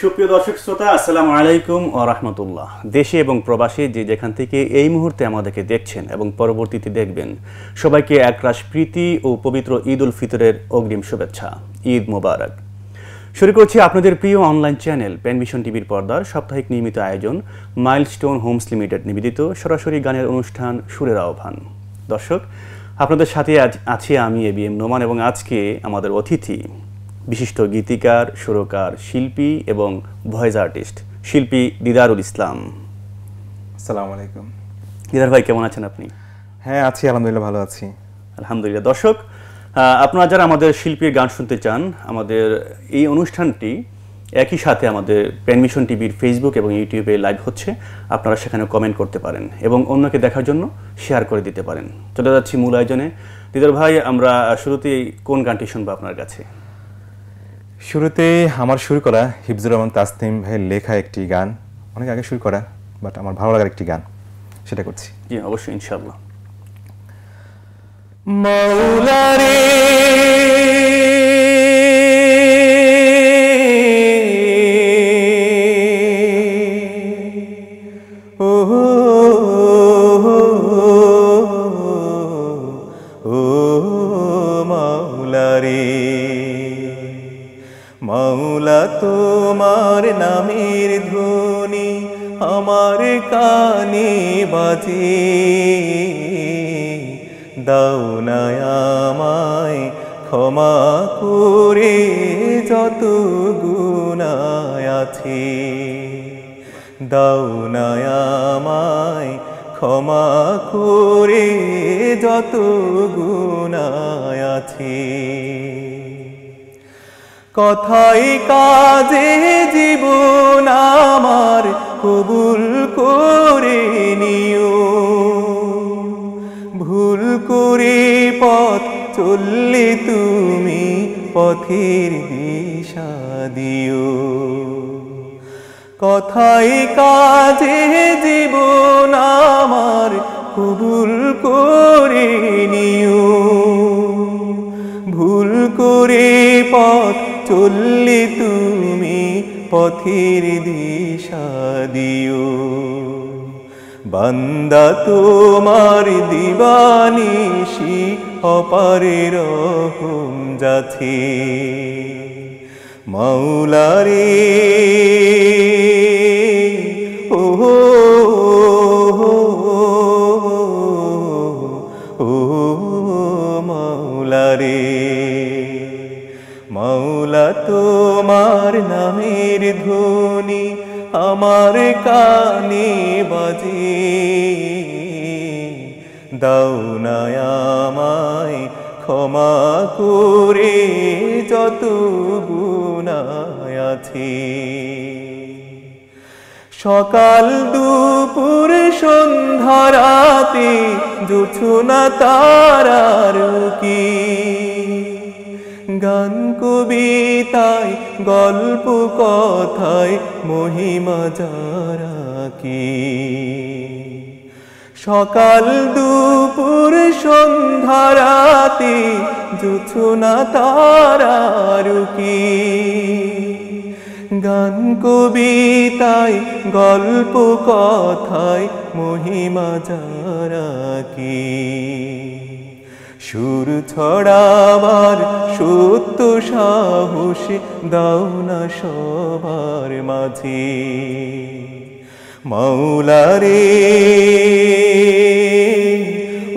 সুপ্রিয় দর্শক শ্রোতা, আসসালামু আলাইকুম ও রহমতুল্লাহ। দেশে এবং প্রবাসে যে যেখান থেকে এই মুহূর্তে আমাদেরকে দেখছেন এবং পরবর্তীতে দেখবেন, সবাইকে একরাশ প্রীতি ও পবিত্র ঈদ উল ফিতরের অগ্রিম শুভেচ্ছা। ঈদ মোবারক। শুরু করছি আপনাদের প্রিয় অনলাইন চ্যানেল প্যানভিশন টিভির পর্দার সাপ্তাহিক নিয়মিত আয়োজন মাইলস্টোন হোমস লিমিটেড নিবেদিত সরাসরি গানের অনুষ্ঠান সুরের আহ্বান। দর্শক, আপনাদের সাথে আজ আছি আমি এ বি এম নোমান এবং আজকে আমাদের অতিথি বিশিষ্ট গীতিকার সুরকার শিল্পী এবং ভয়েস আর্টিস্ট শিল্পী দিদারুল ইসলাম। আসসালামু আলাইকুম। দিদার ভাই কেমন আছেন আপনি? হ্যাঁ আছি আলহামদুলিল্লাহ ভালো আছি। আলহামদুলিল্লাহ। দর্শক আপনারা যারা আমাদের শিল্পীর গান শুনতে চান আমাদের এই অনুষ্ঠানটি একই সাথে আমাদের প্যানমিশন টিভির ফেসবুক এবং ইউটিউবে লাইভ হচ্ছে। আপনারা সেখানে কমেন্ট করতে পারেন এবং অন্যকে দেখার জন্য শেয়ার করে দিতে পারেন। চলে যাচ্ছি মূল আয়োজনে। দিদার ভাই আমরা শুরুতেই কোন গানটি শুনব আপনার কাছে? শুরুতে আমার শুরু করা হিফজুর রহমান তাসনিম ভাইয়ের লেখা একটি গান। অনেক আগে শুরু করা বাট আমার ভালো লাগার একটি গান সেটা করছি। জি অবশ্যই ইনশাল্লাহ মৌলারে কথাই কাজে জীবন আমার কবুল করে নিও। ভুল করে পথ চললে তুমি পথের দিশা দিও। কথাই কাজে জীবন আমার কবুল চললে তুমি পথের দিশা দিও। বান্দা তোমার দিবানিশি অপারে রহম যাচ্ছে। মাওলারে ও তোমার নামের ধ্বনি আমার কানে বাজে। দাও না ক্ষমা করে যত গুণায় আছে। সকাল দুপুর সন্ধ্যারাতে জুছুনা তারার কি গান কবিতায়, গল্প কথায় মহিমা যারা কি সকাল দুপুর সন্ধ্যারাতে জুছুনা তারার কি গান কবিতায়, গল্প কথায় মহিমা যারা কি সুর ছড়াবার সত্য সাহস দাও না সবার মাঝে। মৌলারে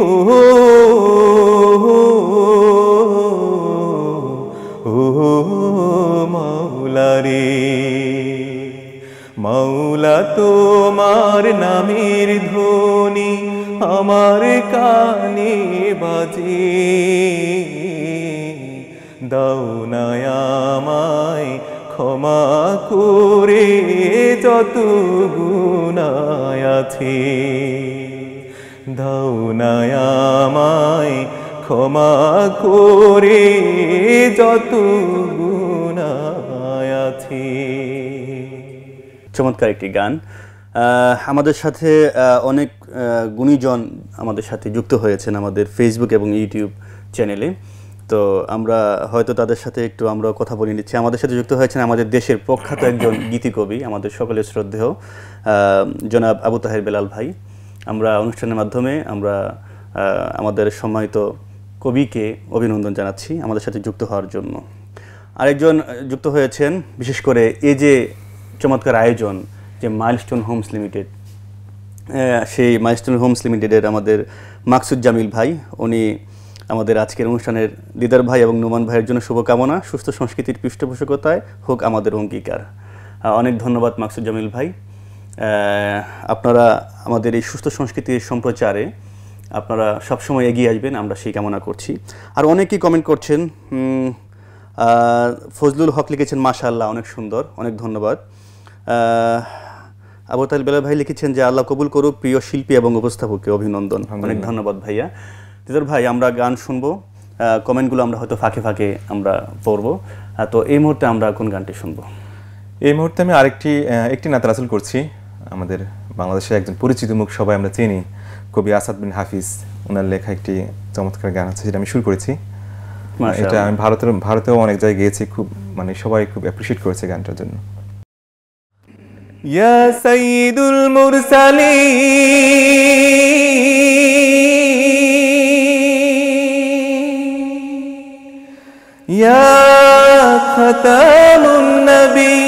ও মাওলা তোমার নামের ধ্বনি আমার কানে বাজে। আমায় ক্ষমা করে যত গুণায় আছে। আমায় ক্ষমা করে যত গুণায় আছে। চমৎকার একটি গান। আমাদের সাথে অনেক গুণীজন আমাদের সাথে যুক্ত হয়েছেন আমাদের ফেসবুক এবং ইউটিউব চ্যানেলে তো আমরা হয়তো তাদের সাথে একটু আমরা কথা বলে নিচ্ছি। আমাদের সাথে যুক্ত হয়েছেন আমাদের দেশের প্রখ্যাত একজন গীতিকবি, আমাদের সকলের শ্রদ্ধেয় জনাব আবু তাহের বেলাল ভাই। আমরা অনুষ্ঠানের মাধ্যমে আমরা আমাদের সম্মানিত কবিকে অভিনন্দন জানাচ্ছি আমাদের সাথে যুক্ত হওয়ার জন্য। আরেকজন যুক্ত হয়েছেন, বিশেষ করে এই যে চমৎকার আয়োজন যে মাইলস্টোন হোমস লিমিটেড সেই মাইস্টোন হোমস লিমিটেডের আমাদের মাকসুদ জামিল ভাই, উনি আমাদের আজকের অনুষ্ঠানের দিদার ভাই এবং নোমান ভাইয়ের জন্য শুভকামনা। সুস্থ সংস্কৃতির পৃষ্ঠপোষকতায় হোক আমাদের অঙ্গীকার। অনেক ধন্যবাদ মাকসুদ জামিল ভাই। আপনারা আমাদের এই সুস্থ সংস্কৃতির সম্প্রচারে আপনারা সবসময় এগিয়ে আসবেন, আমরা সেই কামনা করছি। আর অনেকেই কমেন্ট করছেন ফজলুল হক লিখেছেন, মাশাআল্লাহ, অনেক সুন্দর, অনেক ধন্যবাদ। আবু তাল বেলা ভাই লিখেছেন যে আল্লাহ কবুল করুক প্রিয় শিল্পী এবং উপস্থাপককে অভিনন্দন। অনেক ধন্যবাদ ভাইয়া। তিতর ভাই আমরা গান শুনব। কমেন্টগুলো আমরা হয়তো ফাঁকে ফাঁকে আমরা পড়ব। তো এই মুহূর্তে আমরা কোন গানটি শুনব? এই মুহূর্তে আমি আরেকটি একটি নাত রাসুল করছি। আমাদের বাংলাদেশের একজন পরিচিত মুখ সবাই আমরা চিনি কবি আসাদ বিন হাফিজ। ওনার লেখা একটি চমৎকার গান আছে যেটা আমি শুরু করেছি। এটা আমি ভারতের ভারতেও অনেক জায়গায় গিয়েছি খুব মানে সবাই খুব অ্যাপ্রিসিয়েট করেছে গানটার জন্য। يا سيد المرسلين. يا ختام النبي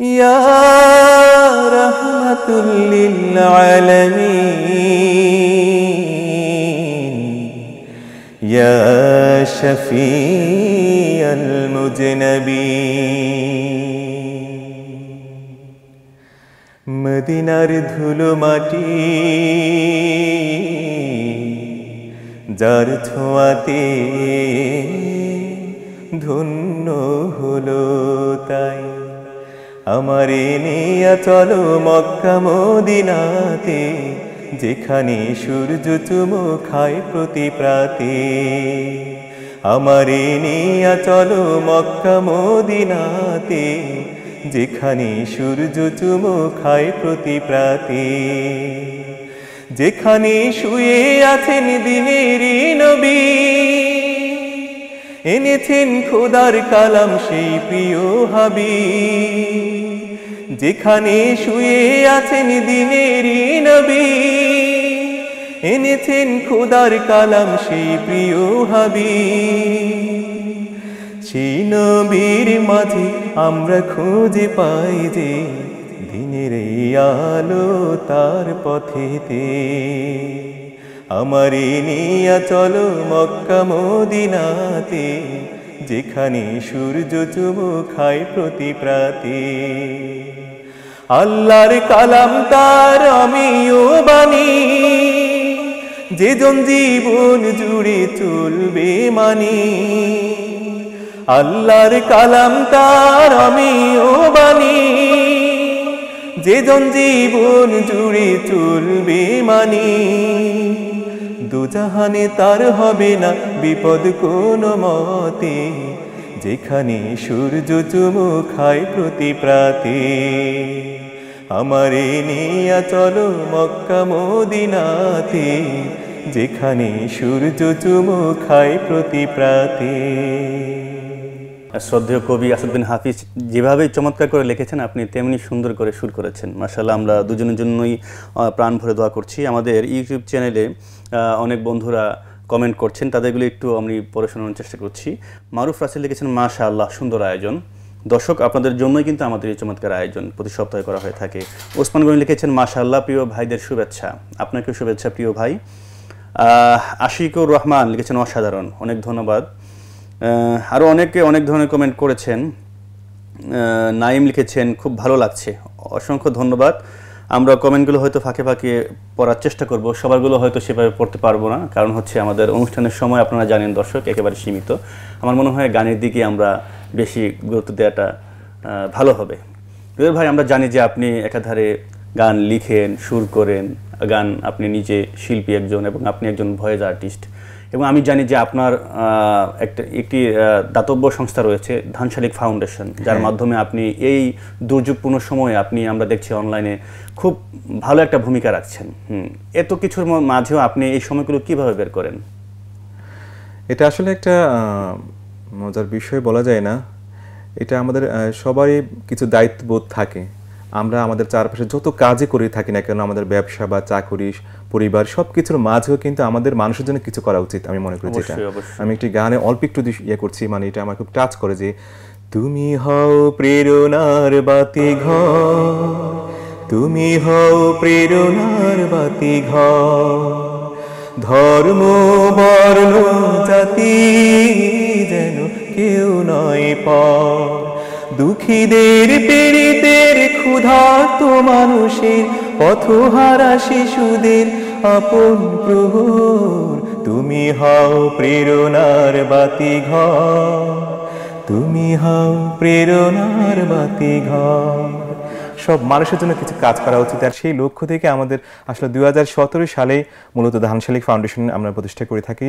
يا رحمة للعالمين. يا شفيع المذنبين মদিনার ধুলো মাটি যার ছোঁয়াতে ধন্য হলো তাই আমার নিয়া চলো মক্কা মদিনাতে যেখানে সূর্য চুমো খায় প্রতি প্রাতে আমার নিয়া চলো মক্কা মদিনাতে, যেখানে সূর্য চুমো খায় প্রতি প্রাতে। যেখানে শুয়ে আছেন দিনের নবী, এনেছেন খোদার কালাম সেই প্রিয় হাবি। যেখানে শুয়ে আছেন দিনের নবী এনেছেন খোদার কালাম সেই প্রিয় হাবি সেই মাঝে আমরা খুঁজে পাই যে দিনের আলো তার পথেতে। আমার নিয়া চলো মক্কা মদিনাতে, যেখানে সূর্য চুমু খায় প্রতি প্রাতে। আল্লাহর কালাম তার আমিও বাণী। যেজন জীবন জুড়ে চলবে মানি। আল্লাহর কালাম তার আমিও বাণী। যেজন জীবন জুড়ে চলবে মানি। দুজাহানে তার হবে না বিপদ কোনো মতে। যেখানে সূর্য চুমু খায় প্রতি প্রাতে। আমারে নিয়া চলো মক্কা মদিনাতে। যেখানে সূর্য চুমু খায় প্রতি প্রাতে। শ্রদ্ধেয় কবি আসাদ বিন হাফিজ যেভাবে চমৎকার করে লিখেছেন আপনি, তেমনি সুন্দর করে সুর করেছেন। মার্শাল্লাহ আমরা দুজনের জন্যই প্রাণ ভরে দোয়া করছি। আমাদের ইউটিউব চ্যানেলে অনেক বন্ধুরা কমেন্ট করছেন, তাদেরগুলো একটু আমি পড়ে শোনানোর চেষ্টা করছি। মারুফ রাসেল লিখেছেন মাশা আল্লাহ সুন্দর আয়োজন। দর্শক, আপনাদের জন্যই কিন্তু আমাদের এই চমৎকার আয়োজন প্রতি সপ্তাহে করা হয়ে থাকে। ওসমান গনি লিখেছেন মাশা আল্লাহ প্রিয় ভাইদের শুভেচ্ছা। আপনাকেও শুভেচ্ছা, প্রিয় ভাই। আশিকুর রহমান লিখেছেন অসাধারণ, অনেক ধন্যবাদ। আরও অনেকে অনেক ধরনের কমেন্ট করেছেন। নাইম লিখেছেন, খুব ভালো লাগছে, অসংখ্য ধন্যবাদ। আমরা কমেন্টগুলো হয়তো ফাঁকে ফাঁকে পড়ার চেষ্টা করব, সবারগুলো হয়তো সেভাবে পড়তে পারব না। কারণ হচ্ছে আমাদের অনুষ্ঠানের সময় আপনারা জানেন দর্শক, একেবারে সীমিত। আমার মনে হয় গানের দিকে আমরা বেশি গুরুত্ব দেওয়াটা ভালো হবে। ভাই, আমরা জানি যে আপনি একাধারে গান লিখেন, সুর করেন। গান আপনি নিজে শিল্পী একজন এবং আপনি একজন ভয়েজ আর্টিস্ট। এবং আমি জানি যে আপনার একটা একটি দাতব্য সংস্থা রয়েছে ধানশালিক ফাউন্ডেশন যার মাধ্যমে আপনি এই দুর্যোগপূর্ণ সময়ে আপনি আমরা দেখছি অনলাইনে খুব ভালো একটা ভূমিকা রাখছেন। হুম এত কিছুর মাঝেও আপনি এই সময়গুলো কীভাবে বের করেন? এটা আসলে একটা মজার বিষয় বলা যায় না। এটা আমাদের সবারই কিছু দায়িত্ববোধ থাকে। আমরা আমাদের চারপাশে যত কাজই করে থাকি না কেন আমাদের ব্যবসা বা চাকরি পরিবার সব কিছুর মাঝেও কিন্তু আমাদের মানুষের জন্য কিছু করা উচিত আমি মনে করি যেটা। আমি একটি গানে অল্প একটু ইয়ে করছি মানে এটা আমার খুব টাচ করে যে তুমি হও প্রেরণার বাতি ঘর তুমি হও প্রেরণার বাতি ঘর ধর্ম বর্ণ জাতি যেন কেউ নয় পর দুঃখীদের পীড়িতের ক্ষুধার্ত মানুষের পথহারা শিশুদের আপন প্রভুর তুমি হও প্রেরণার বাতি ঘর তুমি হও প্রেরণার বাতি ঘর সব মানুষের জন্য কিছু কাজ করা উচিত। আর সেই লক্ষ্য থেকে আমাদের আসলে দুই হাজার সতেরো সালে মূলত ধানশালিক ফাউন্ডেশন আমরা প্রতিষ্ঠা করে থাকি।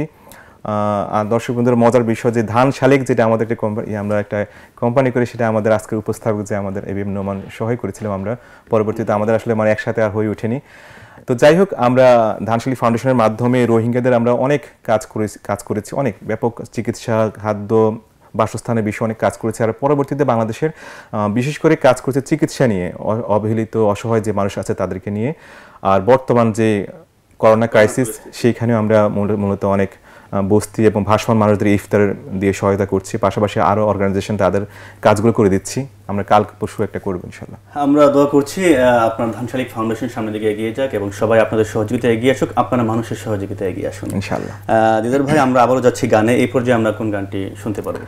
আর দর্শক বন্ধুদের মজার বিষয় যে ধান শালিক যেটা আমাদের একটা কোম্পানি আমরা একটা কোম্পানি করে সেটা আমাদের আজকের উপস্থাপক যে আমাদের এ বি এম নোমান সহায় করেছিলাম আমরা। পরবর্তীতে আমাদের আসলে মানে একসাথে আর হয়ে ওঠেনি। তো যাই হোক আমরা ধানশালী ফাউন্ডেশনের মাধ্যমে রোহিঙ্গাদের আমরা অনেক কাজ করেছি কাজ করেছি অনেক ব্যাপক চিকিৎসা খাদ্য বাসস্থানের বিষয়ে অনেক কাজ করেছে। আর পরবর্তীতে বাংলাদেশের বিশেষ করে কাজ করেছে চিকিৎসা নিয়ে অবহেলিত অসহায় যে মানুষ আছে তাদেরকে নিয়ে। আর বর্তমান যে করোনা ক্রাইসিস সেইখানেও আমরা মূলত অনেক বস্তি এবং ভাসমান মানুষদের ইফতার দিয়ে সহায়তা করছি। পাশাপাশি আরও অর্গানাইজেশন তাদের কাজগুলো করে দিচ্ছি। আমরা কাল পরশু একটা করব ইনশাল্লাহ আমরা দোয়া করছি আপনার ধানশালিক ফাউন্ডেশন সামনের দিকে এগিয়ে যাক এবং সবাই আপনাদের সহযোগিতা এগিয়ে আসুক আপনারা মানুষের সহযোগিতা এগিয়ে আসুন। ইনশাল্লাহ দিদার ভাই আমরা আবারও যাচ্ছি গানে। এই পর্যায়ে আমরা কোন গানটি শুনতে পারব?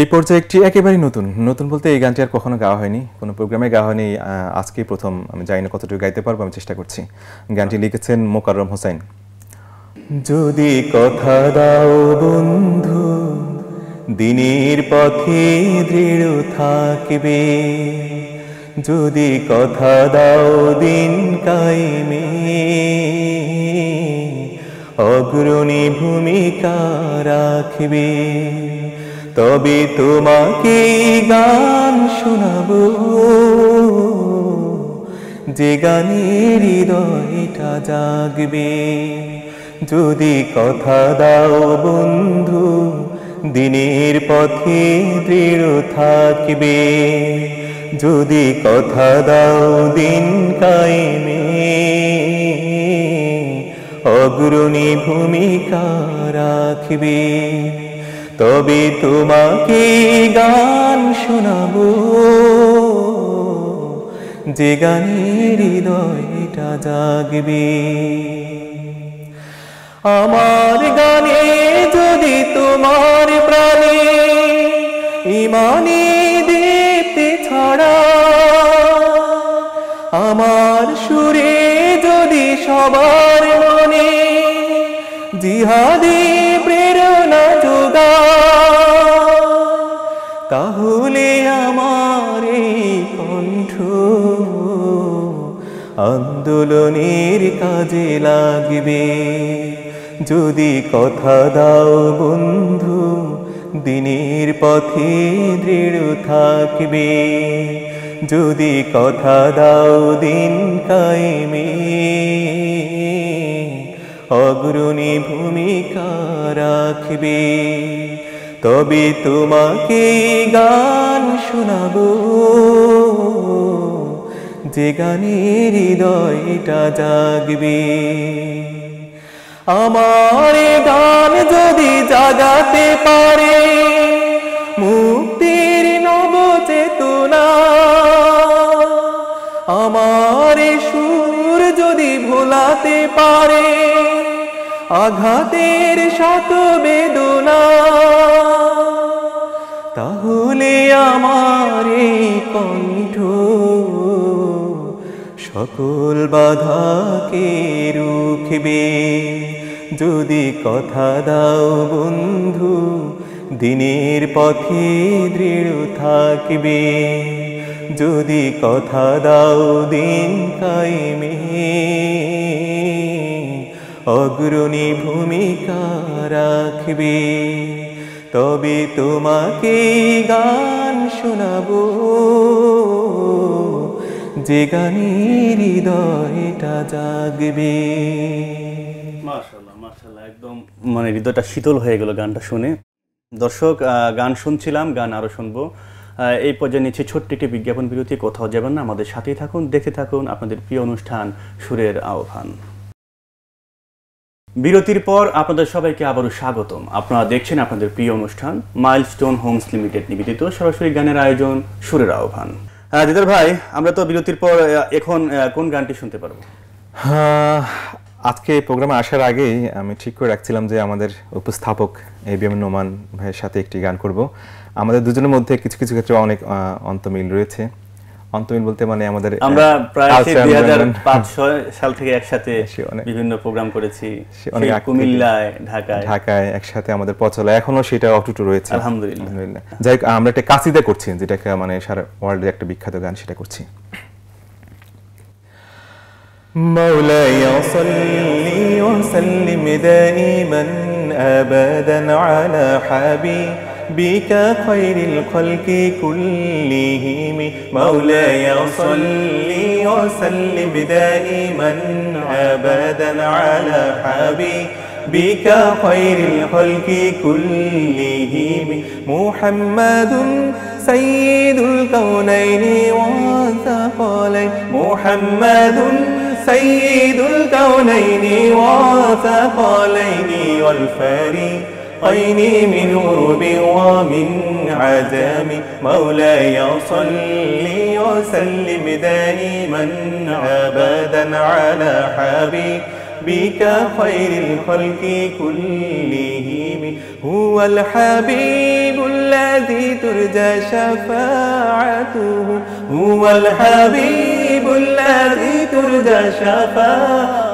এই পর্যায়ে একটি একেবারেই নতুন। নতুন বলতে এই গানটি আর কখনো গাওয়া হয়নি। কোনো প্রোগ্রামে গাওয়া হয়নি। আজকেই প্রথম আমি জানি না কতটুকু গাইতে পারব আমি চেষ্টা করছি। গানটি লিখেছেন মোকাররম হোসেন। যদি কথা দাও বন্ধু, দিনের পথে দৃঢ় থাকবে। যদি কথা দাও দিন কায়েমে, অগ্রণী ভূমিকা রাখবে। তবে তোমাকে গান শোনাবো, যে গানের হৃদয়টা জাগবে। যদি কথা দাও বন্ধু, দিনের পথে দৃঢ় থাকবে। যদি কথা দাও দিন কায়েমে, অগ্রণী ভূমিকা রাখবে। তবে তোমাকে গান শোনাবো। যে গানের হৃদয়টা জাগবে। আমার গানে যদি তোমার প্রাণে ইমানে দীপ্তি ছড়া, আমার সুরে যদি সবার মনে জিহাদি প্রেরণা যোগা তাহলে আমার কণ্ঠ আন্দোলনের কাজে লাগবে। যদি কথা দাও বন্ধু, দিনের পথে দৃঢ় থাকবে। যদি কথা দাও দিন কায়েমে, অগ্রণী ভূমিকা রাখবে। তবে তোমাকে গান শোনাব। যে গানের হৃদয়টা জাগবে। আমার গান যদি জাগাতে পারে, মুক্তির নব চেতনা। আমার সুর যদি ভোলাতে পারে, আঘাতের শত বেদনা। তাহলে আমার কণ্ঠ সকল বাধাকে রুখবে। যদি কথা দাও বন্ধু, দিনের পথে দৃঢ় থাকবে। যদি কথা দাও দিন কায়েমে, অগ্রণী ভূমিকা রাখবে। তবে তোমাকে গান শোনাবো। যে গানের হৃদয়টা জাগবে। মাশাল্লাহ মাশাল্লাহ একদম। মানে হৃদয়টা শীতল হয়ে গেল গানটা শুনে। দর্শক গান শুনছিলাম গান আরও শুনব। এই পর্যায়ে নিচ্ছে ছোট্ট একটি বিজ্ঞাপন বিরতি কোথাও যাবেন না আমাদের সাথেই থাকুন দেখতে থাকুন আপনাদের প্রিয় অনুষ্ঠান সুরের আহ্বান। বিরতির পর আপনাদের সবাইকে আবারও স্বাগতম। আপনারা দেখছেন আপনাদের প্রিয় অনুষ্ঠান মাইলস্টোন হোমস লিমিটেড নিবেদিত সরাসরি গানের আয়োজন সুরের আহ্বান। আহ, দিদার ভাই আমরা তো বিরতির পর এখন কোন গানটি শুনতে পারব? হ্যাঁ, আজকে প্রোগ্রামে আসার আগেই আমি ঠিক করে রাখছিলাম যে আমাদের উপস্থাপক এ বি এম নোমান ভাইয়ের সাথে একটি গান করব। আমাদের দুজনের মধ্যে কিছু কিছু ক্ষেত্রে অনেক অন্তমিল রয়েছে। অন্তমিল বলতে মানে আমাদের আহ, আমরা প্রায় culture দুই হাজার environment- পাঁচ ছয় সাল থেকে একসাথে সে অনেক- বিভিন্ন প্রোগ্রাম করেছি সে অনেক সেই আগ থেকে- কুমিল্লায় ঢাকায় ঢাকায় একসাথে আমাদের পচলা এখনো সেটা অটুটু রয়েছে আলহামদুলিল্লাহ। আলহামদুলিল্লাহ যাই হোক, আমরা একটা কাসিদা করছি যেটাকে মানে সারা ওয়ার্ল্ডের একটা বিখ্যাত গান সেটা করছি مولاي صل وسلم دائما ابدا على حبيبك خير الخلق كلهم. مولاي صل وسلم دائما ابدا على حبيبك خير الخلق كلهم. محمد سيد الكونين والثقلين. محمد سيد الكونين والثقلين والفريقين من غرب ومن عجم مولاي صل وسلم دائما ابدا على حبيبك خير الخلق كلهم. هو الحبيب الذي ترجى شفاعته. هو الحبيب الذي ترجى شفاعته.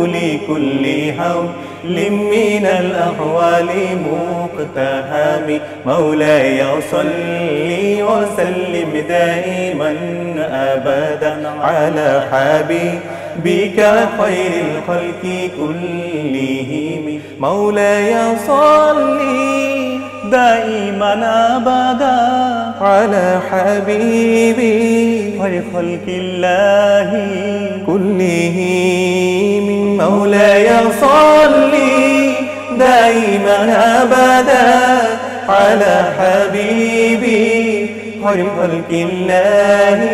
لكل حول من الأحوال مقتحم. مولاي صل وسلم دائما أبدا على حبيبك خير الخلق كلهم. مولاي صل دائما أبدا على حبيبي ولخلق الله كله من مولاي صلي دائما أبدا على حبيبي ولخلق الله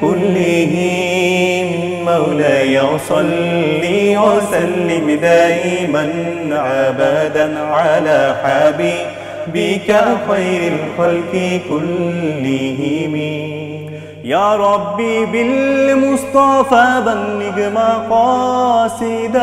كله مولاي صلي وسلم دائما عبدا على حبيبي حبيبك خير الخلق كلهم. يا ربي بالمصطفى بلغ مقاصدنا.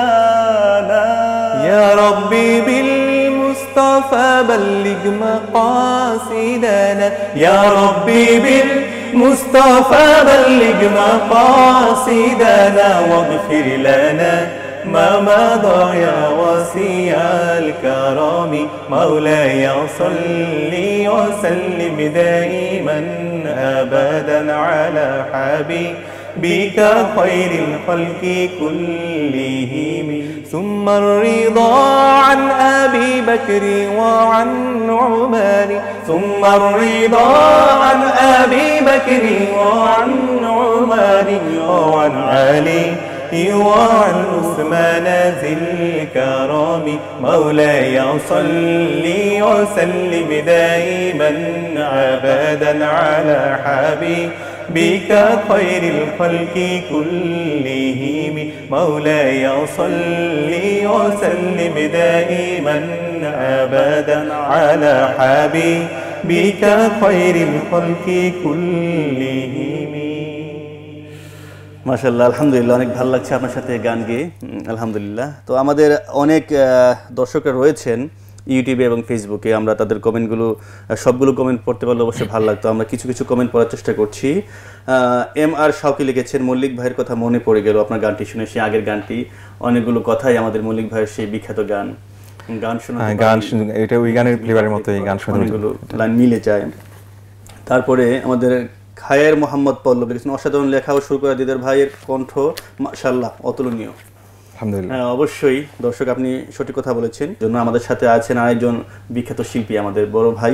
يا ربي بالمصطفى بلغ مقاصدنا. يا ربي بالمصطفى بلغ مقاصدنا واغفر لنا ما مضى يا وسيع الكرم مولاي صل وسلم دائما ابدا على حبيبك خير الخلق كلهم. ثم الرضا عن أبي بكر وعن عمر ثم الرضا عن أبي بكر وعن عمر وعن علي وعن عثمان ذي الكرم مولاي صل وسلم دائما ابدا على حبيبك خير الخلق كلهم. مولاي صل وسلم دائما ابدا على حبيبك خير الخلق كلهم. মাশাল্লাহ আলহামদুলিল্লাহ অনেক ভালো লাগছে আপনার সাথে গান গেয়ে। আলহামদুলিল্লাহ। তো আমাদের অনেক দর্শকরা রয়েছেন ইউটিউবে এবং ফেসবুকে। আমরা তাদের কমেন্টগুলো সবগুলো কমেন্ট পড়তে পারলে অবশ্যই ভালো লাগতো। আমরা কিছু কিছু কমেন্ট পড়ার চেষ্টা করছি। এম আর শাওকি লিখেছেন মল্লিক ভাইয়ের কথা মনে পড়ে গেল আপনার গানটি শুনে। সেই আগের গানটি অনেকগুলো কথাই আমাদের মল্লিক ভাইয়ের সেই বিখ্যাত গান। গান শোনা হ্যাঁ, গান শুনে- এটা ওই গানের ফ্লেভারের মতো এই গান শুনে লাইন মিলে যায়। তারপরে আমাদের খায়ের মোহাম্মদ পল্লব লিখেছেন অসাধারণ লেখা ও শুরু করা দিদার ভাইয়ের কণ্ঠ মাশাল্লাহ অতুলনীয়। হ্যাঁ অবশ্যই দর্শক আপনি সঠিক কথা বলেছেন। জন্য আমাদের সাথে আছেন আরেকজন বিখ্যাত শিল্পী আমাদের বড় ভাই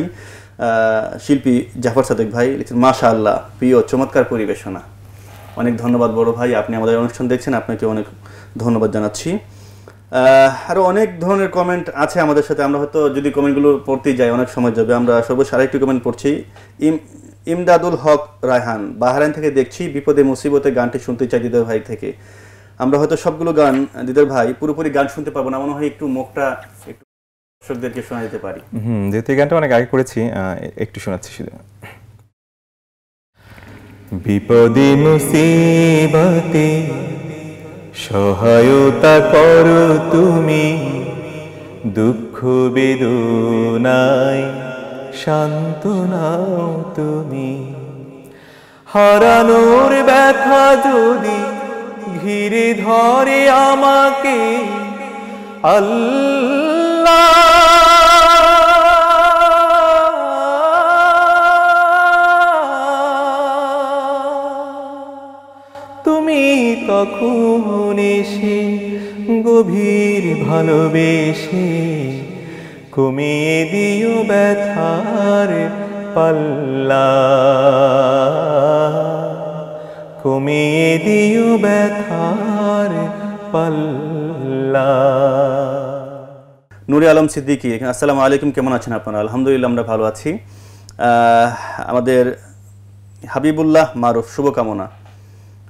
শিল্পী জাফর সাদেক ভাই লিখছেন মাশা আল্লাহ প্রিয় চমৎকার পরিবেশনা। অনেক ধন্যবাদ বড় ভাই আপনি আমাদের অনুষ্ঠান দেখছেন আপনাকে অনেক ধন্যবাদ জানাচ্ছি। আরও অনেক ধরনের কমেন্ট আছে আমাদের সাথে আমরা হয়তো যদি কমেন্টগুলো পড়তেই যাই অনেক সময় যাবে আমরা সর্বশেষ আরেকটি কমেন্ট পড়ছি ইম ইমদাদুল হক রায়হান, বাহারাইন থেকে দেখছি, বিপদে, মুসিবতে গানটি শুনতে চাই দিদার ভাই থেকে। আমরা হয়তো সবগুলো গান, দিদার ভাই, পুরোপুরি গান শুনতে পারব না মনে হয় একটু মুখটা একটু দর্শকদেরকে শোনা দিতে পারি। হুম, যেহেতু গানটা অনেক আগে করেছি একটু শোনাচ্ছি শুধু বিপদে, মুসিবতে সহায়তা করো তুমি, দুঃখ বেদনায় সান্ত্বনাও তুমি। হারানোর ব্যথা যদি ঘিরে ধরে আমাকে আল্লাহ। তুমি তখন এসে গভীর ভালোবেসে কমিয়ে দিও ব্যথার পাল্লা। কমিয়ে দিও ব্যথার পাল্লা। নুরি আলম সিদ্দিকী, আসসালামু আলাইকুম, কেমন আছেন আপনারা? আলহামদুলিল্লাহ, আমরা ভালো আছি। আমাদের হাবিবুল্লাহ মারুফ, শুভকামনা।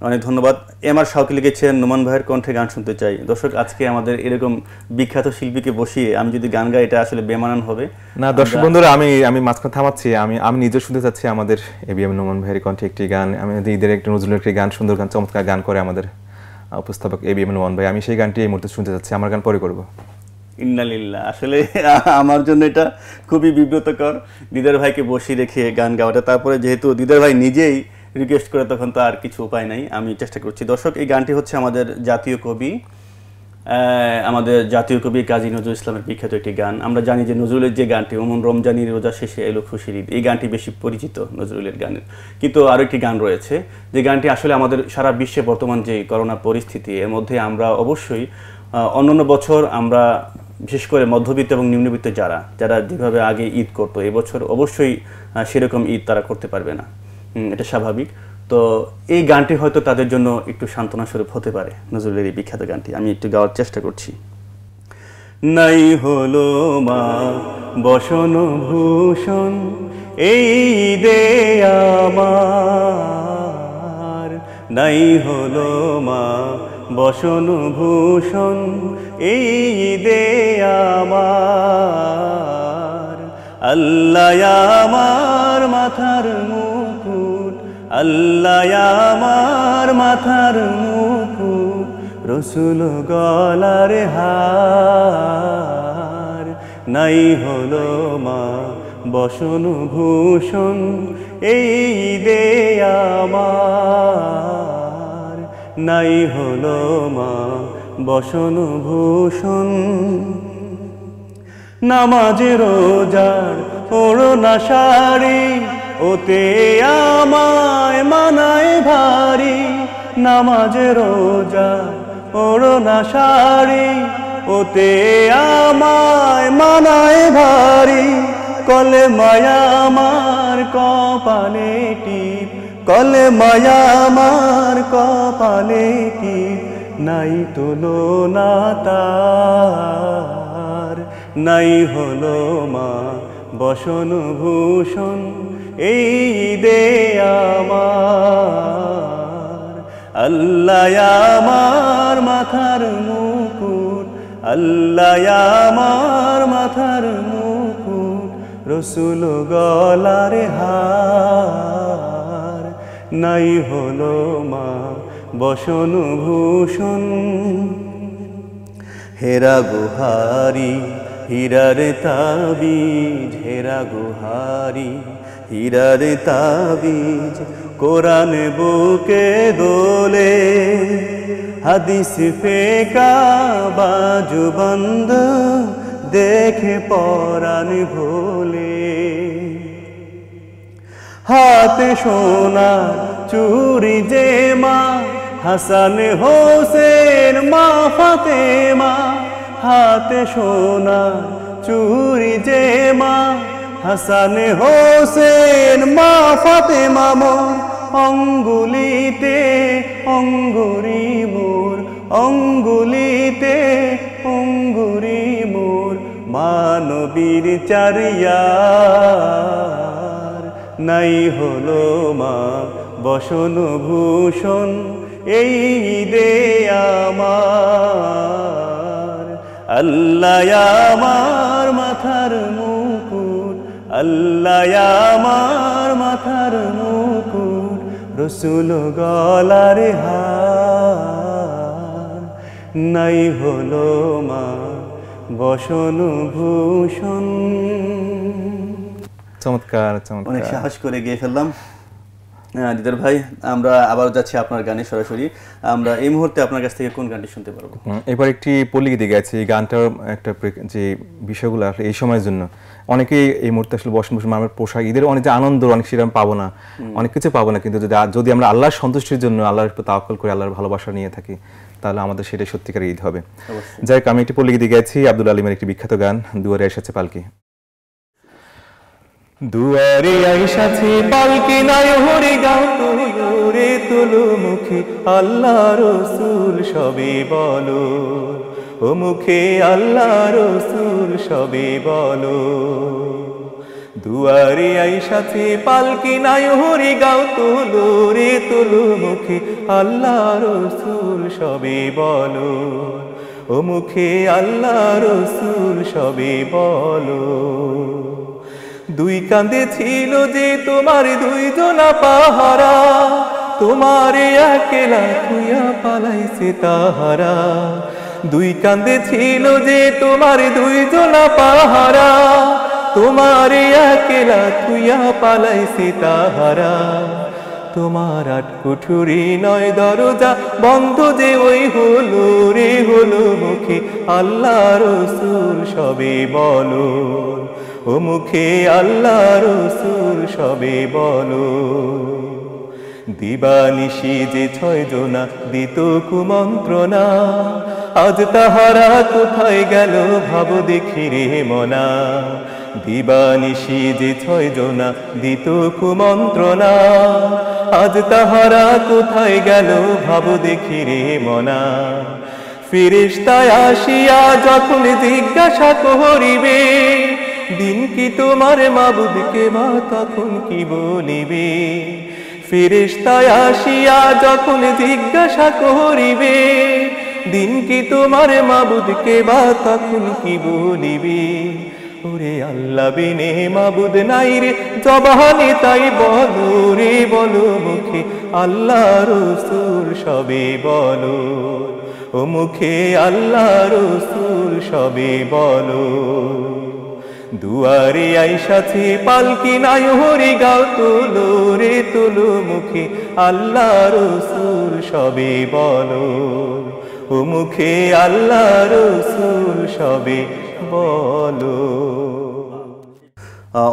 অনেক ধন্যবাদ। এম আর শাওকি লিখেছেন নোমান ভাইয়ের কণ্ঠে গান শুনতে চাই। দর্শক আজকে আমাদের এরকম বিখ্যাত শিল্পীকে বসিয়ে আমি যদি গান গাই এটা আসলে বেমানান হবে। না দর্শক বন্ধুরা আমি আমি মাঝখানে থামাচ্ছি। আমি আমি নিজে শুনতে চাচ্ছি আমাদের এবিএম নোমান ভাইয়ের কণ্ঠে একটি গান। আমি ঈদের একটি নজরুলের একটি গান সুন্দর গান চমৎকার গান করে আমাদের উপস্থাপক এবিএম নোমান ভাই আমি সেই গানটি এই মুহূর্তে শুনতে চাচ্ছি। আমার গান পরে করব। ইন্নালিল্লাহ। আসলে আমার জন্য এটা খুবই বিব্রতকর। দিদার ভাইকে বসিয়ে রেখে গান গাওয়াটা। তারপরে যেহেতু দিদার ভাই নিজেই রিকোয়েস্ট করে তখন তো আর কিছু উপায় নাই। আমি চেষ্টা করছি। দর্শক, এই গানটি হচ্ছে আমাদের জাতীয় কবি আমাদের জাতীয় কবি কাজী নজরুল ইসলামের বিখ্যাত একটি গান। আমরা জানি যে নজরুলের যে গানটি, ওমন রমজানি রোজা শেষে এলো খুশির ঈদ, এই গানটি বেশি পরিচিত নজরুলের গানের। কিন্তু আরও একটি গান রয়েছে, যে গানটি আসলে আমাদের সারা বিশ্বে বর্তমান যে করোনা পরিস্থিতি, এর মধ্যে আমরা অবশ্যই অন্যান্য বছর আমরা, বিশেষ করে মধ্যবিত্ত এবং নিম্নবিত্ত যারা যারা যেভাবে আগে ঈদ করতো, এবছর অবশ্যই সেরকম ঈদ তারা করতে পারবে না। এটা স্বাভাবিক। তো এই গানটি হয়তো তাদের জন্য একটু সান্ত্বনা স্বরূপ হতে পারে, নজরুলের এই বিখ্যাত গানটি। আমি একটু গাওয়ার চেষ্টা করছি। নাই হলো মা বসন ভূষণ এই দে আমার। নাই হলো মা বসন ভূষণ এই দে আমার। আল্লাহ আমার মাথার মুকুট আল্লাহ আমার মাথার মুকুট রসুল গলার হার। নাই হলো মা বসন ভূষণ, এই দে আমার। নাই হলো মা বসন ভূষণ, নামাজে রোজার ওড়ো না শাড়ি ওতে আমায় মানায় ভারী। নামাজে রোজার ওড়ো না শাড়ি ওতে আমায় মানায় ভারী। কলে মায়া আমার কপালে টিপ, কলে মায়া আমার কপালে টিপ। নাই তোলো না তার, নাই হলো মা বসন ভূষণ এই দে আমার। আল্লাহ আমার মাথার মুকুট, আল্লাহ আমার মাথার মুকুট, রসুল গলার হার। নাই হলো মা বসন ভূষণ। হেরা গুহারি, হীরার তাবিজ, হেরা গুহারি। হীরার তাবিজ কোরআন বুকে দোলে, হাদিস ফেকা বাজু বন্ধ দেখে পরাণ ভোলে। হাতে সোনা, চুরি যে মা হাসান হোসেন মা ফাতেমা। হাতে সোনা, চুরি যে মা হাসান হোসেন, মা ফাতেমা মোর, অঙ্গুলিতে অঙ্গুরি মোর, অঙ্গুলিতে অঙ্গুরি মোর মানবীর চারিয়ার। নাই হলো মা বসন ভূষণ এই দে আমার। আল্লাহ আমার আল্লাহ আমার মাথার মুকুট রসুল গলার হার। নাই হলো মা বসন ভূষণ চমৎকার। অনেক চমৎকার সাহস করে গিয়ে ফেললাম। দিদার ভাই আমরা আবার যাচ্ছি আপনার গানে সরাসরি। আমরা এই মুহূর্তে আপনার কাছ থেকে কোন গানটি শুনতে পারব? এবার একটি পল্লী গীতে গেছে এই গানটার একটা যে বিষয়গুলো আসলে এই সময়ের জন্য অনেকেই এই মুহূর্তে আসলে বসন বসন আমার পোশাক ঈদের অনেক যে আনন্দ অনেক সেটা আমি পাবো না। অনেক কিছু পাবো না কিন্তু যদি যদি আমরা আল্লাহর সন্তুষ্টির জন্য আল্লাহর উপর তাওয়াক্কুল করে আল্লাহর ভালোবাসা নিয়ে থাকি তাহলে আমাদের সেটাই সত্যিকার ঈদ হবে। যাই হোক আমি একটি পল্লী গীতে গেছি আব্দুল আলিমের একটি বিখ্যাত গান দুয়ারে এসেছে পালকি। দুয়ারে আইসাছে পালকি নাই হরি গাও তুমি ওরে তুলো মুখে আল্লাহ রসুল সবে বলো। ও মুখে আল্লাহ রসুল সবে বলো। দুয়ারে আইসাছে পালকি নাই হরি গাও তুলো রে তুলো মুখে আল্লাহ রসুল সবে বলো। ও মুখে আল্লাহ রসুল সবে বলো। দুই কান্দে ছিল যে তোমার দুইজনা পাহারা, তোমার একেলা তুইয়া পালাইছে তাহারা। দুই কান্দে ছিল যে তোমার দুইজনা পাহারা, তোমার একেলা তুইয়া পালাইছে তাহারা। তোমার আট কুঠুরি নয় দরজা বন্ধ যে ওই হলো রে, হলো মুখে আল্লাহ রসুল সবে বলো। ও মুখে আল্লাহ রসুল সবে বলো। দিবানিশি যে ছয় জনা, দিত কুমন্ত্রণা। আজ তাহারা কোথায় গেল ভাব দেখি রে মনা। দিবানিশি যে ছয় জনা, দিত কুমন্ত্রণা। আজ তাহারা কোথায় গেল ভাব দেখি রে মনা। ফিরিস্তায় আসিয়া যখন জিজ্ঞাসা করিবে, দিন কি তোমার মাবুদকে মা তখন কি বলিবে? ফিরিস্তায় আসিয়া যখন জিজ্ঞাসা করিবে, দিন কি তোমার মাবুদকে বা তখন কি বলিবে? ওরে আল্লাহ বিনে মাবুদ নাই রে, জবানে তাই বলো রে, বলো মুখে আল্লাহ রসুল সবে বলো। ও মুখে আল্লাহ রসুল সবে বলো। দুয়ারে আইসাছে পালকি নাই, হরি গাও তুলো রে তুলো মুখে আল্লাহ রসুল সবে বলো, ও মুখে আল্লাহ রসুল সবে বলো।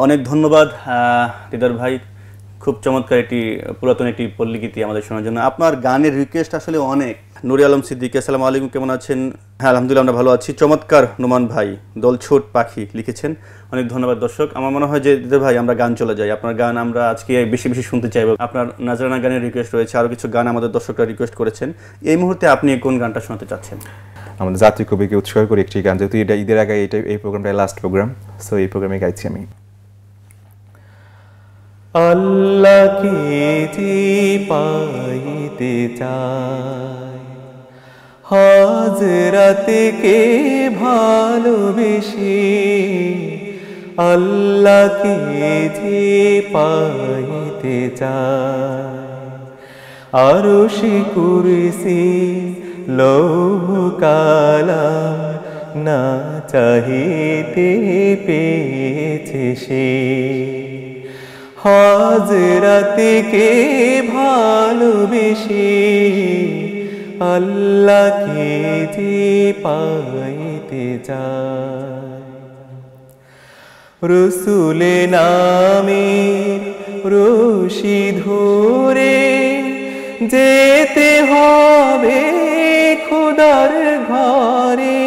অনেক ধন্যবাদ দিদার ভাই। খুব চমৎকার একটি পুরাতন একটি পল্লীগীতি আমাদের শোনার জন্য। আপনার গানের রিকোয়েস্ট আসলে অনেক। নুরি আলম সিদ্দিক আসসালামু আলাইকুম কেমন আছেন? হ্যাঁ আলহামদুলিল্লাহ আমরা ভালো আছি। চমৎকার নোমান ভাই দলছোট পাখি লিখেছেন। অনেক ধন্যবাদ দর্শক। আমার মনে হয় যে ভাই আমরা গান চলে যাই। আপনার গান আমরা আজকে বেশি বেশি শুনতে চাইব। আপনার নাজরানা গানের রিকোয়েস্ট রয়েছে। আরও কিছু গান আমাদের দর্শকরা রিকোয়েস্ট করেছেন। এই মুহূর্তে আপনি কোন গানটা শোনাতে চাচ্ছেন? আমাদের জাতীয় কবিকে উৎসর্গ করে একটি গান যেহেতু এটা ঈদের আগে এটা এই প্রোগ্রামটা লাস্ট প্রোগ্রাম সো এই প্রোগ্রামে গাইছি আমি। আল্লাহকে যে পাইতে চায় হাজরাতে কে ভালোবেসে আল্লাহকে যে পাইতে চায়। আরও সে কুরসি লৌহ কালা না চাহিতে পেয়েছে সে। হাজরাতে ভালোবেসে আল্লাহকে যে পাইতে যায় রসুলে নামে রশি ধরে যেতে হবে খোদার ঘরে।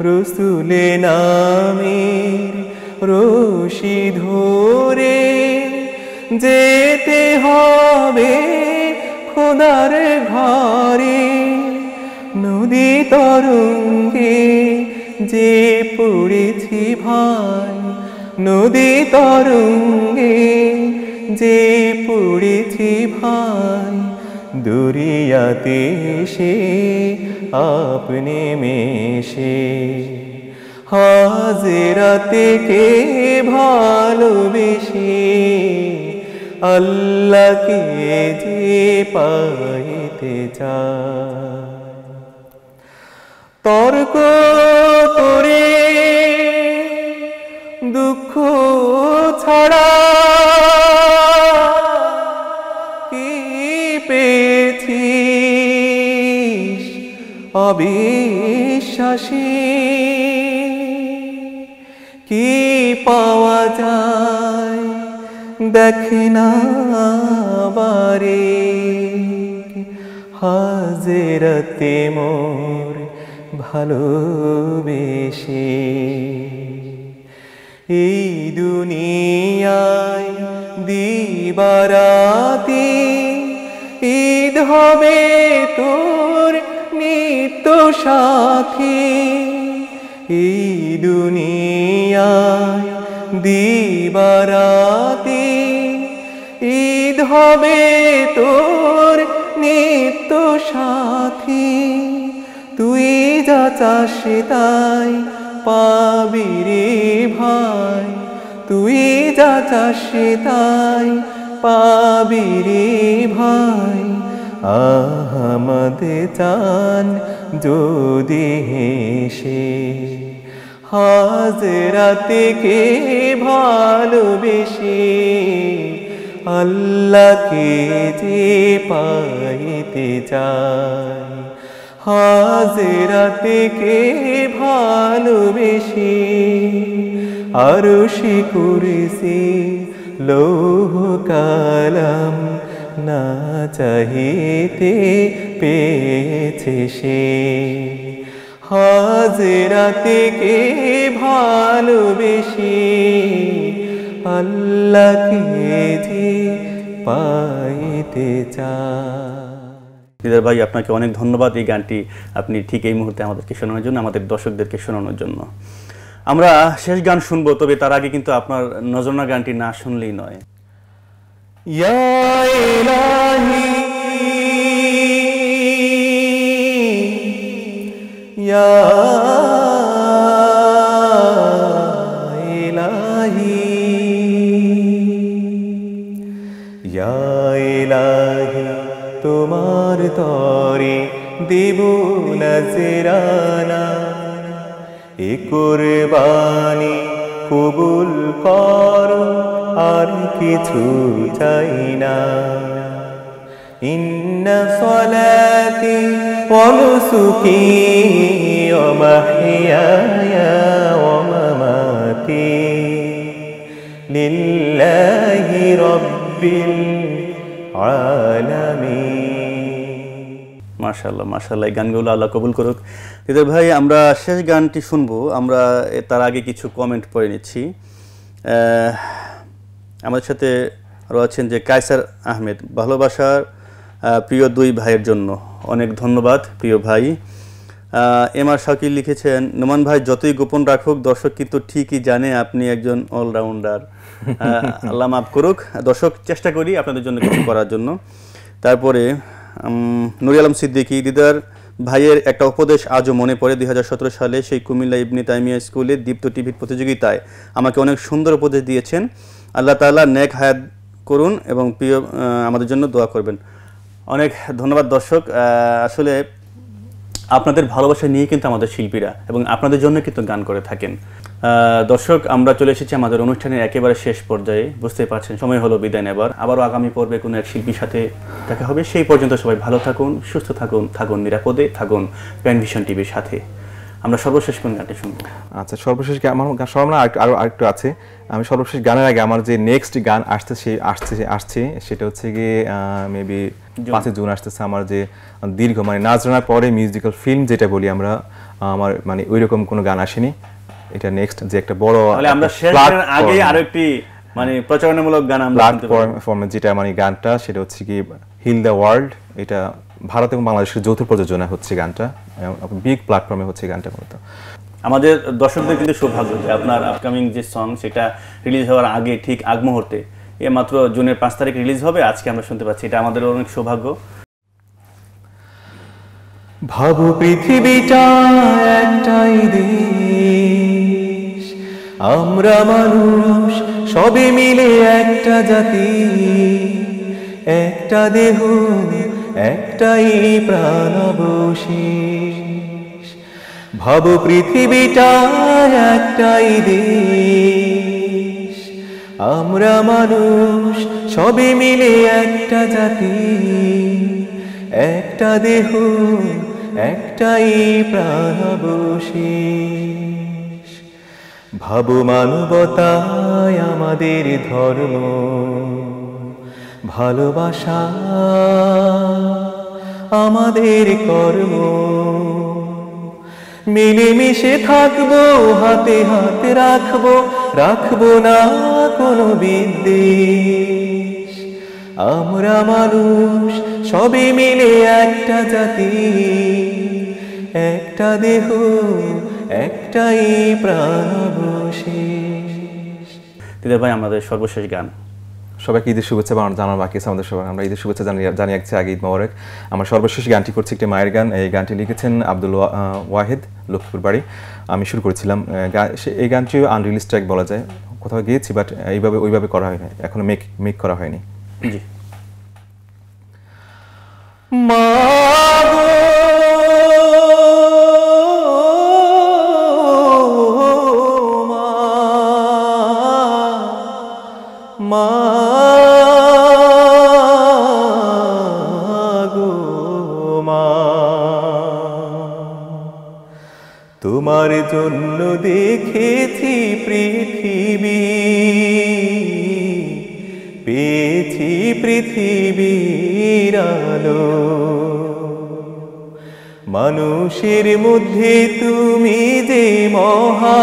রসুলে নামের রশি ধরে যেতে হবে খোদার ঘরে, নদী তরঙ্গে যে পড়েছি ভাই, নদী তরঙ্গে যে পড়েছি ভাই, দুরিয়াতে সে আপনি মেশে। হাজরাতে কে ভালোবেসে? আল্লাহকে যে পাইতে তর্ক করে দুঃখ ছাড়া কি পেয়েছিস? অবিশ্বাসী কি পাওয়া যায়? দেখ না বারে হাজেরতে মোর ভালোবেসে। এই দুনিয়ায় দিবারাতি ঈদ হবে তোর নিত্য সাথী। এই দুনিয়ায় দিবারাতি ঈদ হবে তোর নিত্য সাথী। তুই যা চাস তাই পাবি রে ভাই। তুই যা চাস তাই পাবি রে ভাই। আহমদ চান যদি হেসে। হাজরাতে কে ভালোবেসে? আল্লাহকে যে পাইতে চায় হাজরাতে কে ভালোবেসে, আরও সে করেছে লৌহ কালাম, না চাহিতে পেয়েছে সে। হাজরাতে কে ভালোবেসে আল্লাহকে যে পাইতে চায় দিদার ভাই আপনাকে অনেক ধন্যবাদ এই গানটি আপনি ঠিক এই মুহূর্তে আমাদেরকে শোনানোর জন্য আমাদের দর্শকদেরকে শোনানোর জন্য। আমরা শেষ গান শুনব তবে তার আগে কিন্তু আপনার নজরনা গানটি না শুনলেই নয়। ইয়া ইলাহি ইয়া ইলাহি, তোমার তরে দেব নজরানা। এ কোরবানি কবুল কর, আর কিছু চাই না। ইন্ন সলাতি অনুসুকি অমাহিয়ায়া অমামাতি লিল্লাহি রব্বিল আলামিন মার্শাল্লাহ মার্শাল্লাহ এই গানগুলো আল্লাহ কবুল করুক। দিদার ভাই, আমরা শেষ গানটি শুনব। আমরা তার আগে কিছু কমেন্ট পড়ে নিচ্ছি। আমাদের সাথে রয়েছেন যে কায়সার আহমেদ। ভালোবাসার প্রিয় দুই ভাইয়ের জন্য। অনেক ধন্যবাদ, প্রিয় ভাই। এম আর শাকিল লিখেছেন, নোমান ভাই, যতই গোপন রাখুক, দর্শক কিন্তু ঠিকই জানে আপনি একজন অলরাউন্ডার আল্লাহ মাফ করুক। দর্শক, চেষ্টা করি আপনাদের জন্য কিছু করার জন্য। তারপরে নুরি আলম সিদ্দিকী, দিদার ভাইয়ের একটা উপদেশ আজও মনে পড়ে, দুই সালে সেই কুমিল্লা ইবনি তাইমিয়া স্কুলে দীপ্ত টিভির প্রতিযোগিতায় আমাকে অনেক সুন্দর উপদেশ দিয়েছেন। আল্লাহ তাআলা নেক হায়াত করুন এবং প্রিয় আমাদের জন্য দোয়া করবেন। অনেক ধন্যবাদ দর্শক। আসলে আপনাদের ভালোবাসা নিয়ে কিন্তু আমাদের শিল্পীরা এবং আপনাদের জন্য কিন্তু গান করে থাকেন। দর্শক আমরা চলে এসেছি আমাদের অনুষ্ঠানের একেবারে শেষ পর্যায়ে। বুঝতে পারছেন সময় হলো বিদায় নেবার। আবারও আগামী পর্বে কোনো এক শিল্পীর সাথে দেখা হবে। সেই পর্যন্ত সবাই ভালো থাকুন সুস্থ থাকুন থাকুন নিরাপদে থাকুন প্যান ভিশন টিভির সাথে। আমরা সর্বশেষ কোন গানটি শুনব? আচ্ছা সর্বশেষ আমার গা- সবার আরেকটু আরও আরেকটু আছে। আমি সর্বশেষ গানের আগে আমার যে নেক্সট গান আসছে সে আসছে আসছে সেটা হচ্ছে গিয়ে মেবি পাঁচই জুন আসতেছে আমার যে দীর্ঘ মানে নাচরানার পরে মিউজিক্যাল ফিল্ম যেটা বলি আমরা আমার মানে ওই রকম কোনো গান আসেনি। এটা নেক্সট যে একটা বড় তাহলে আমরা শেষ গানের আগে আরও একটি মানে প্রচারণামূলক গান আমরা। প্ল্যাটফর্মে যেটা মানে গানটা সেটা হচ্ছে কি হিল দ্য ওয়ার্ল্ড এটা ভারত এবং বাংলাদেশের যৌথ প্রযোজনা হচ্ছে গানটা বিগ প্ল্যাটফর্মে হচ্ছে গানটা মূলত। আমাদের দর্শকদের কিন্তু সৌভাগ্য যে আপনার আপকামিং যে সং সেটা রিলিজ হওয়ার আগে ঠিক আগ মুহূর্তে এ মাত্র জুনের পাঁচ তারিখ রিলিজ হবে আজকে আমরা শুনতে পাচ্ছি এটা আমাদের অনেক সৌভাগ্য। ভাবো পৃথিবীটা একটাই দেশ আমরা মানুষ সবে মিলে একটা জাতি। একটা দেহ, একটাই প্রাণ অবশেষ। ভাবো পৃথিবীটা একটাই দেশ। আমরা মানুষ সবে মিলে একটা জাতি। একটা দেহ, একটাই প্রাণ অবশেষ। ভাবো মানবতায় আমাদের ধর্ম, ভালোবাসা আমাদের কর্ম। মিলেমিশে থাকব, হাতে হাত রাখব রাখব না কোনো বিদ্বেষ। আমরা মানুষ, সবে মিলে একটা জাতি, একটা দেহ একটাই প্রাণ অবশেষ। দিদার ভাই আমাদের সর্বশেষ গান। সবাইকে ঈদের শুভেচ্ছা জানার বাকি আছে আমাদের সবার। আমরা ঈদের শুভেচ্ছা জানিয়ে জানিয়ে রাখছি আগে ঈদ মোবারক। আমার সর্বশেষ গানটি করছি একটি মায়ের গান। এই গানটি লিখেছেন আব্দুল ওয়াহিদ লক্ষ্মীপুর বাড়ি। আমি শুরু করেছিলাম সে- এই গানটিও আনরিলিজ ট্র্যাক বলা যায়। কোথাও গিয়েছি বাট এইভাবে ওইভাবে করা হয়নি। এখনও মেক মেক করা হয়নি। জি। মা পৃথিবীর আলো। মানুষের মধ্যে তুমি যে মহা,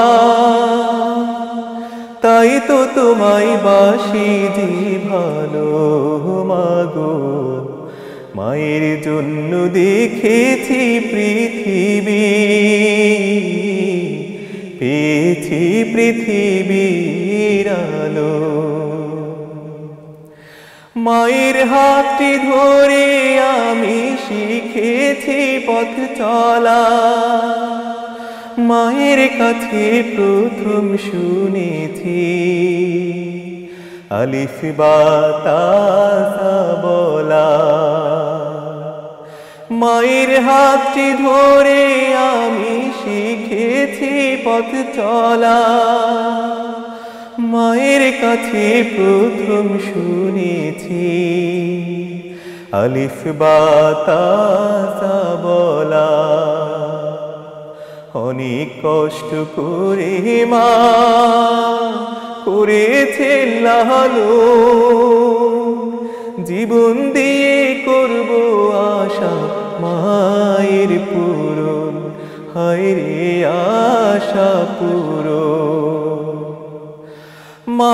তাই তো তোমায় বাসি যে ভালো মাগো। মায়ের জন্য দেখেছি পৃথিবী, পেয়েছি পৃথিবীর আলো। মায়ের হাতটি ধরে আমি শিখেছি পথ চলা। মায়ের কাছে প্রথম শুনেছি, আলিফ বাতাসা বলা। মায়ের হাতটি ধরে আমি শিখেছি পথ চলা। মায়ের কাছে প্রথম শুনেছি। আলিফ বাতাসা বলা। অনেক কষ্ট করে মা করেছে লালো। জীবন দিয়ে করব আশা মায়ের পূরণ। হায় রে আশা মা মা